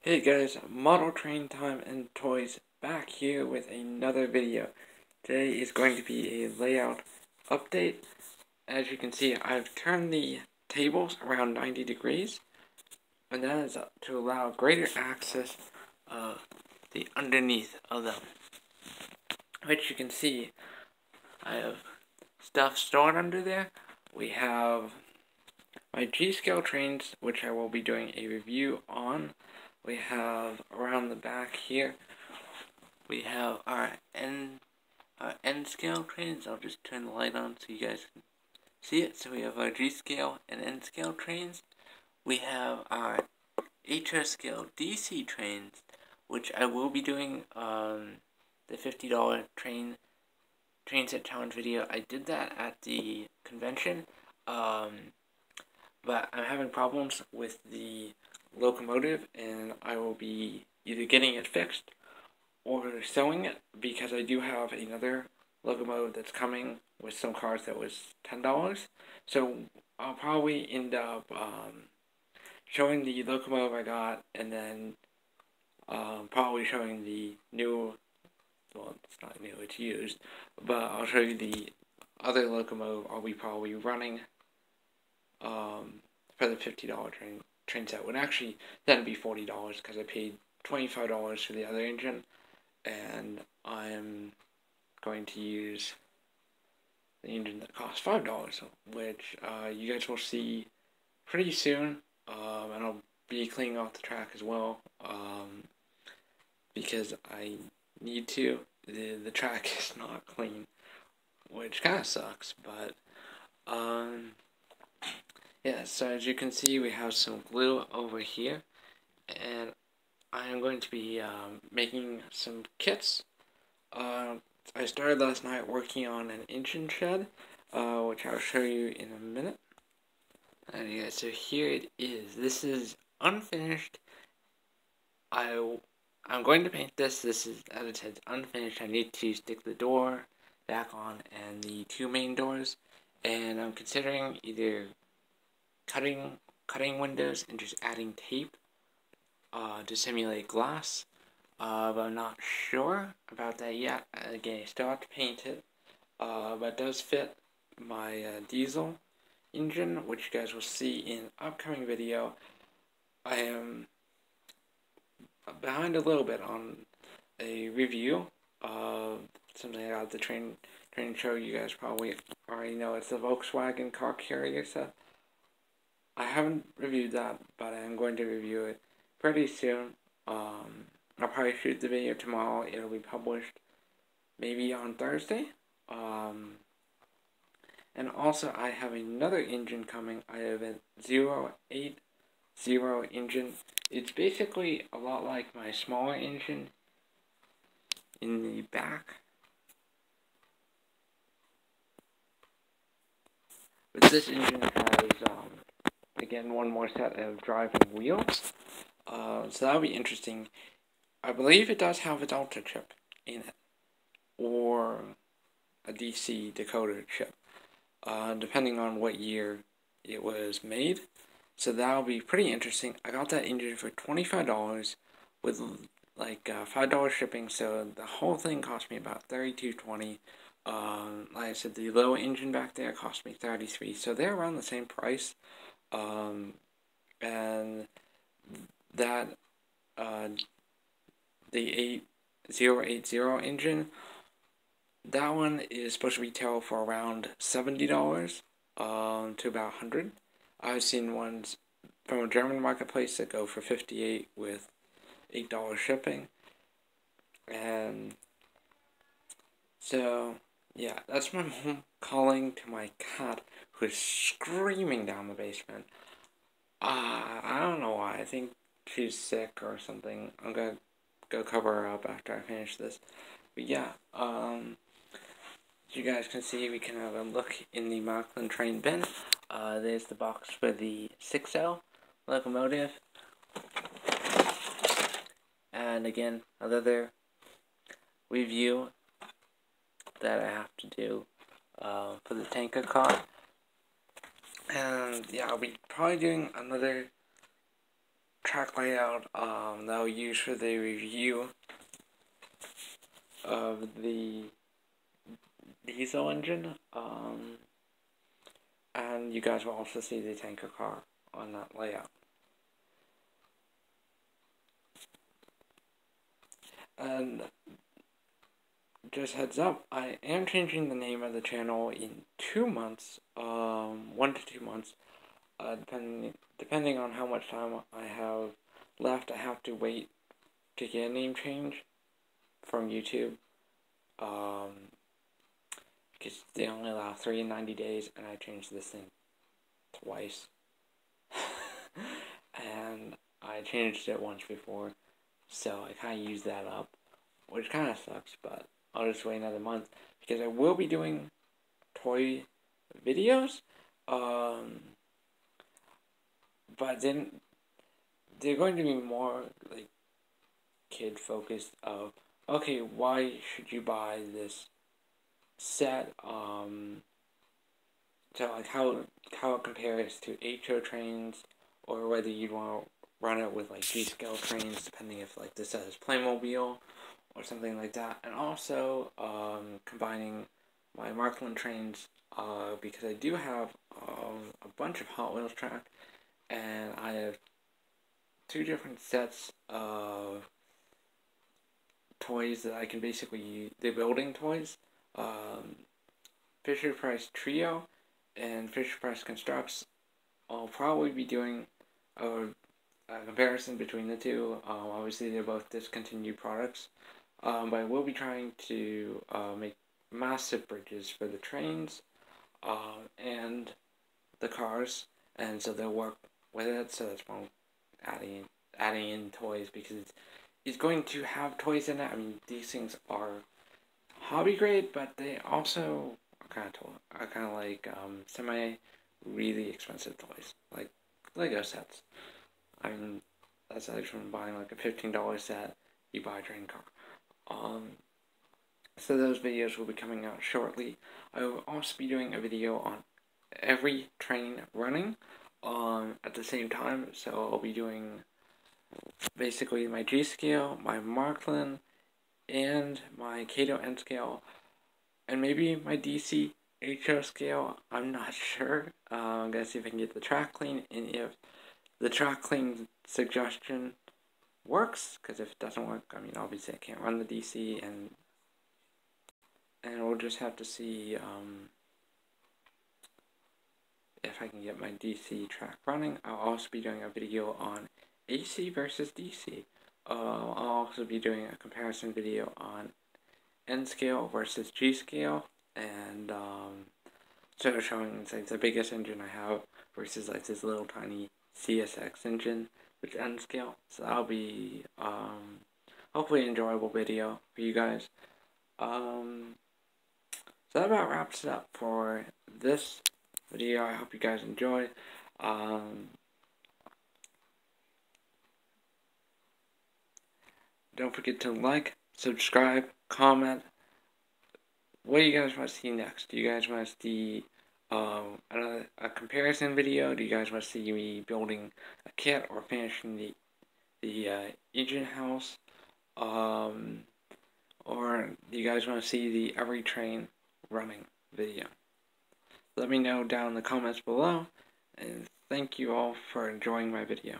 Hey guys, Model Train Time and Toys back here with another video. Today is going to be a layout update. As you can see, I've turned the tables around 90 degrees, and that is to allow greater access of the underneath of them. Which you can see, I have stuff stored under there. We have my G-scale trains, which I will be doing a review on we have around the back here, we have our N, our N scale trains. I'll just turn the light on so you guys can see it. So we have our G scale and N scale trains. We have our HO scale DC trains, which I will be doing um, the $50 train train set challenge video. I did that at the convention, um, but I'm having problems with the locomotive and I will be either getting it fixed or selling it because I do have another locomotive that's coming with some cars that was $10. So I'll probably end up um, showing the locomotive I got and then um, probably showing the new, well, it's not new, it's used, but I'll show you the other locomotive I'll be probably running um, for the $50 train train set would actually then be forty dollars because I paid twenty five dollars for the other engine, and I'm going to use the engine that costs five dollars, which uh, you guys will see pretty soon. Um, and I'll be cleaning off the track as well um, because I need to. the The track is not clean, which kind of sucks, but um, yeah, so as you can see, we have some glue over here, and I am going to be um, making some kits. Uh, I started last night working on an engine shed, uh, which I'll show you in a minute. And yeah, so here it is. This is unfinished. I, I'm going to paint this. This is, as it says, unfinished. I need to stick the door back on and the two main doors. And I'm considering either cutting cutting windows and just adding tape uh, to simulate glass. Uh, but I'm not sure about that yet. Again, I still have to paint it. Uh, but it does fit my uh, diesel engine, which you guys will see in upcoming video. I am behind a little bit on a review of something about the train train show. You guys probably already know it's the Volkswagen car carrier set. I haven't reviewed that, but I'm going to review it pretty soon. Um, I'll probably shoot the video tomorrow. It'll be published maybe on Thursday. Um, and also, I have another engine coming. I have a 080 engine. It's basically a lot like my smaller engine in the back. But this engine has um, again one more set of driving wheels. Uh, so that'll be interesting. I believe it does have a Delta chip in it, or a DC decoder chip, uh, depending on what year it was made. So that'll be pretty interesting. I got that engine for $25 with like uh, $5 shipping, so the whole thing cost me about $32.20. Um, like I said, the low engine back there cost me 33 so they're around the same price. Um, and that uh, the 8080 engine, that one is supposed to retail for around $70 um, to about 100 I've seen ones from a German marketplace that go for 58 with $8 shipping. And so, yeah, that's my mom calling to my cat who's screaming down the basement. Uh, I don't know why. I think she's sick or something. I'm gonna go cover her up after I finish this. But yeah, um, you guys can see, we can have a look in the Marklin train bin. Uh, there's the box for the 6L locomotive. And again, another review that I have to do uh, for the tanker car. And yeah, I'll be probably doing another track layout um, that I'll use for the review of the diesel engine. Um, and you guys will also see the tanker car on that layout. And just heads up, I am changing the name of the channel in two months, um, one to two months, uh, depending depending on how much time I have left. I have to wait to get a name change from YouTube, um, because they only allow three and ninety days, and I changed this thing twice, and I changed it once before, so I kind of used that up, which kind of sucks, but I'll just wait another month because I will be doing toy videos. Um, but then they're going to be more like kid focused of okay, why should you buy this set? Um, so like how how it compares to HO trains or whether you'd want to run it with like G scale trains depending if like this is Playmobil or something like that. And also um, combining my Marklin trains uh, because I do have um, a bunch of Hot Wheels track and I have two different sets of toys that I can basically use. They're building toys. Um, Fisher Price Trio and Fisher Price Construx. I'll probably be doing a, a comparison between the two. Um, obviously, they're both discontinued products. Um, but I will be trying to uh, make massive bridges for the trains uh, and the cars, and so they'll work with it. So that's why adding in, adding in toys because it's, it's going to have toys in it. I mean, these things are hobby grade, but they also are kind of toy, are kind of like um, semi really expensive toys, like Lego sets. I mean, that's like from buying like a fifteen dollar set, you buy a train car. Um, so those videos will be coming out shortly. I will also be doing a video on every train running um, at the same time. So I'll be doing basically my G scale, my Marklin, and my Kato N scale, and maybe my DC HO scale. I'm not sure. Uh, I'm gonna see if I can get the track clean, and if the track clean suggestion works because if it doesn't work I mean obviously I can't run the DC and and we'll just have to see um, if I can get my DC track running. I'll also be doing a video on AC versus DC uh, I'll also be doing a comparison video on N scale versus G scale and um, sort of showing like the biggest engine I have versus like this little tiny CSX engine which N scale. So that'll be um, hopefully enjoyable video for you guys. Um, so that about wraps it up for this video. I hope you guys enjoyed. Um, don't forget to like, subscribe, comment. What do you guys want to see next? Do you guys want to see um, a, a comparison video. Do you guys want to see me building a kit or finishing the the uh, engine house? Um, or do you guys want to see the every train running video? Let me know down in the comments below. And thank you all for enjoying my video.